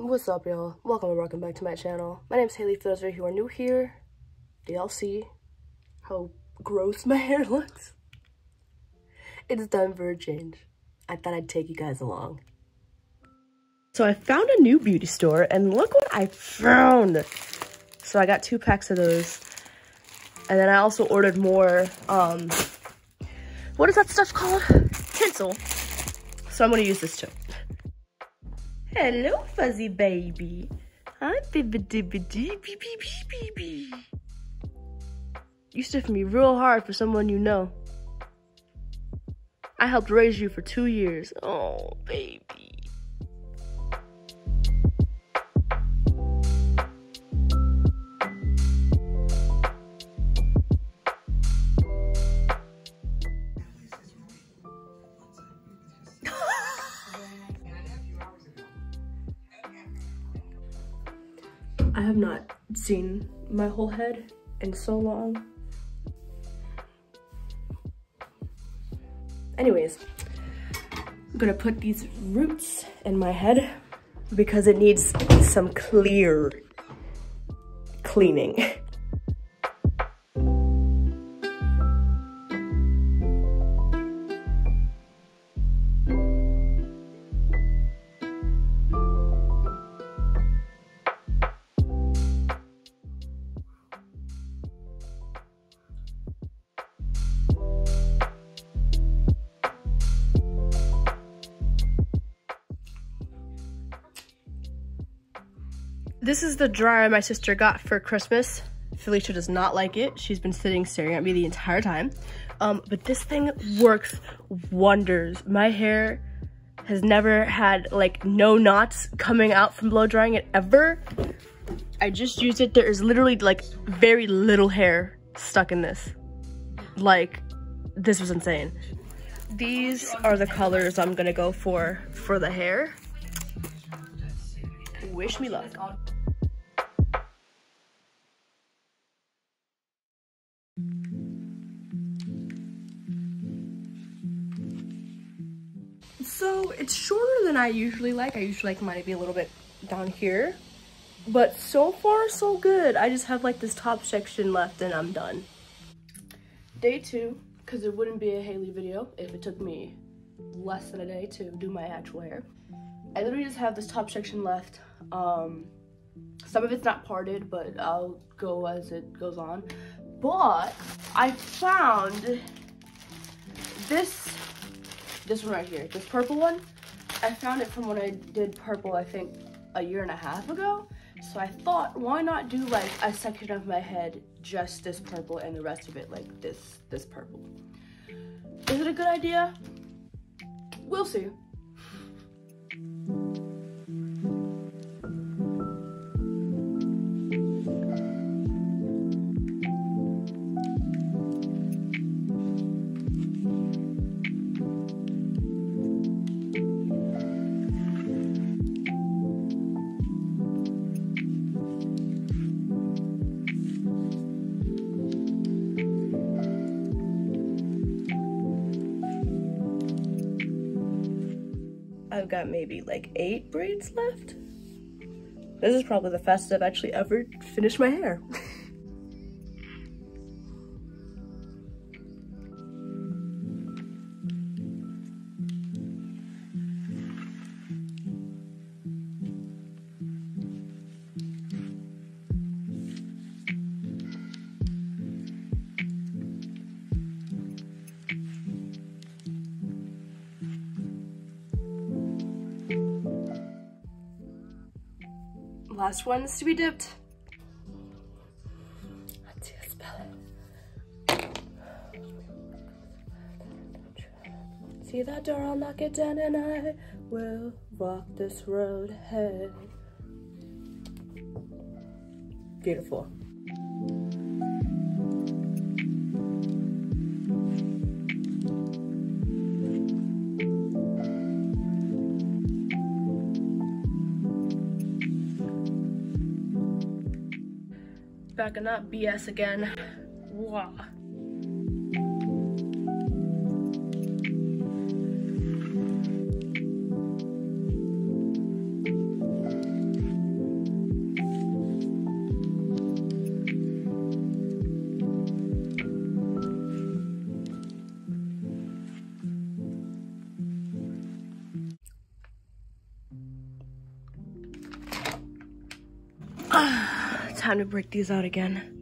What's up, y'all? Welcome and welcome back to my channel. My name is Hailey. For those of you who are new here, do y'all see how gross my hair looks? It's time for a change. I thought I'd take you guys along. So I found a new beauty store, and look what I found! So I got two packs of those. And then I also ordered more, um, what is that stuff called? Tinsel. So I'm gonna use this too. Hello, fuzzy baby. Hi, baby dibby dibby baby. You stiff me real hard for someone you know. I helped raise you for two years. Oh, baby. I have not seen my whole head in so long. Anyways, I'm gonna put these roots in my head because it needs some clear cleaning. This is the dryer my sister got for Christmas. Felicia does not like it. She's been sitting staring at me the entire time. Um, but this thing works wonders. My hair has never had like no knots coming out from blow drying it ever. I just used it. There is literally like very little hair stuck in this. Like, this was insane. These are the colors I'm gonna go for for the hair. Wish me luck. So it's shorter than I usually like. I usually like mine to be a little bit down here. But so far, so good. I just have like this top section left and I'm done. Day two, because it wouldn't be a Hailey video if it took me less than a day to do my actual hair. I literally just have this top section left. Um, some of it's not parted, but I'll go as it goes on. But I found this this one right here, this purple one. I found it from when I did purple, I think a year and a half ago. So I thought, why not do like a section of my head just this purple and the rest of it like this, this purple. Is it a good idea? We'll see. I've got maybe like eight braids left. This is probably the fastest I've actually ever finished my hair. Last one's to be dipped. See. See that door, I'll knock it down and I will walk this road ahead. Beautiful. Backing up BS again. Wow. Time to break these out again.